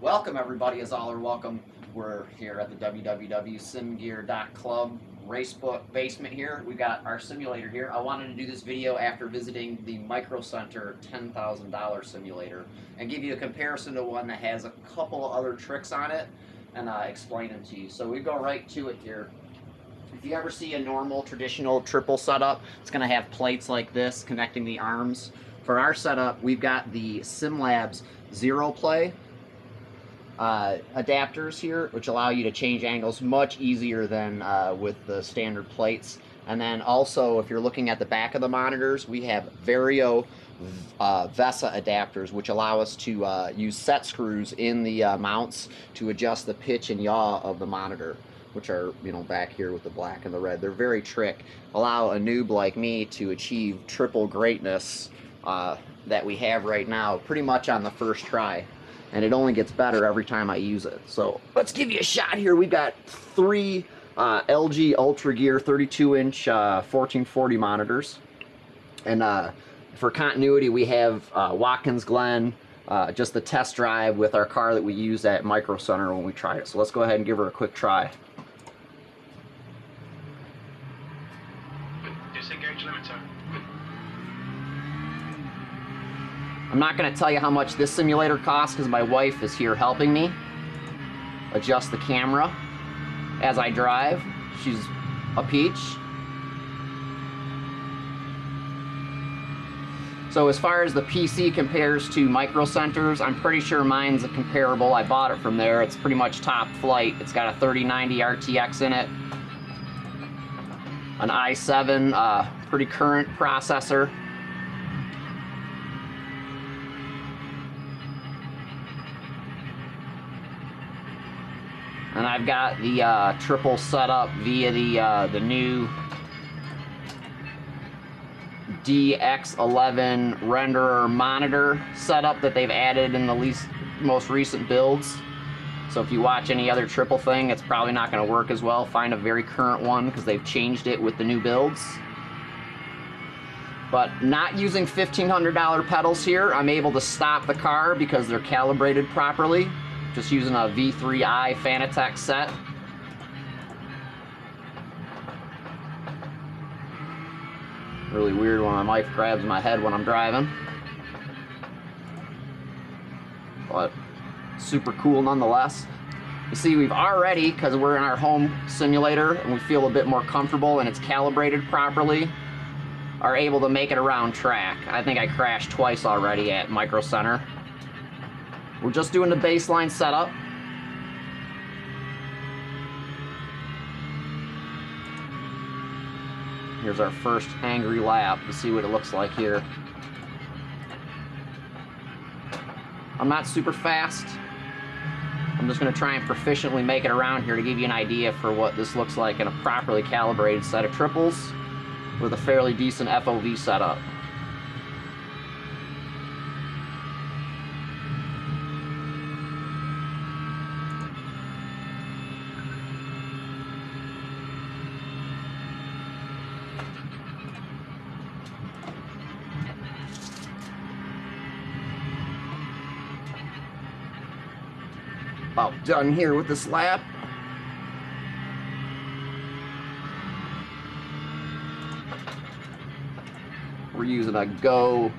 Welcome everybody, as all are welcome. We're here at the www.simgear.club racebook basement here. We've got our simulator here. I wanted to do this video after visiting the Micro Center $10,000 simulator and give you a comparison to one that has a couple other tricks on it and uh, explain them to you. So we go right to it here. If you ever see a normal traditional triple setup, it's going to have plates like this connecting the arms. For our setup, we've got the SimLabs Xero-play uh, adapters here, which allow you to change angles much easier than uh, with the standard plates. And then also, if you're looking at the back of the monitors, we have Vario uh, VESA adapters, which allow us to uh, use set screws in the uh, mounts to adjust the pitch and yaw of the monitor, which are, you know, back here with the black and the red. They're very trick. Allow a noob like me to achieve triple greatness uh, that we have right now pretty much on the first try and it only gets better every time I use it. So let's give you a shot here. We've got three uh, LG Ultra Gear 32 inch uh, 1440 monitors. And uh, for continuity, we have uh, Watkins Glen, uh, just the test drive with our car that we use at Micro Center when we try it. So let's go ahead and give her a quick try. I'm not going to tell you how much this simulator costs because my wife is here helping me adjust the camera as I drive. She's a peach. So as far as the PC compares to Micro Centers, I'm pretty sure mine's a comparable. I bought it from there. It's pretty much top flight. It's got a 3090 RTX in it. An i7, uh, pretty current processor. And I've got the uh, triple setup via the uh, the new DX11 renderer monitor setup that they've added in the least most recent builds. So if you watch any other triple thing, it's probably not going to work as well. Find a very current one because they've changed it with the new builds. But not using $1,500 pedals here, I'm able to stop the car because they're calibrated properly. Just using a V3i Fanatec set. Really weird when my mic grabs my head when I'm driving. But super cool nonetheless. You see, we've already, because we're in our home simulator and we feel a bit more comfortable and it's calibrated properly, are able to make it around track. I think I crashed twice already at Micro Center. We're just doing the baseline setup. Here's our first angry lap to see what it looks like here. I'm not super fast. I'm just going to try and proficiently make it around here to give you an idea for what this looks like in a properly calibrated set of triples with a fairly decent FOV setup. About done here with this lap. We're using a Go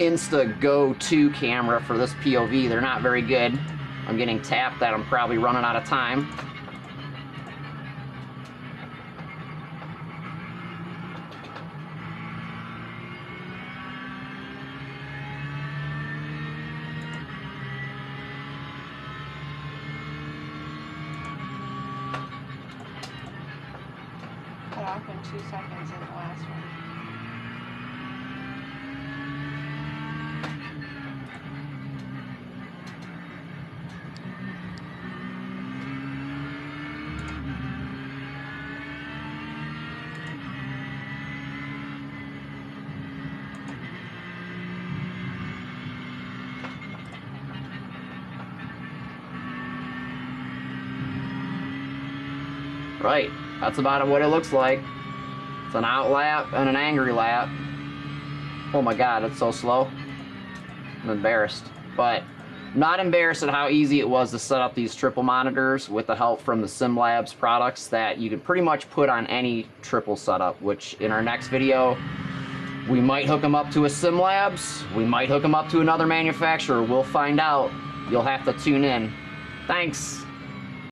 Insta Go 2 camera for this POV. They're not very good. I'm getting tapped that I'm probably running out of time. Off two seconds in the last one. Right, that's about what it looks like. It's an out lap and an angry lap. Oh my god, it's so slow. I'm embarrassed. But not embarrassed at how easy it was to set up these triple monitors with the help from the SimLabs products that you could pretty much put on any triple setup, which in our next video, we might hook them up to a SimLabs, we might hook them up to another manufacturer, we'll find out. You'll have to tune in. Thanks.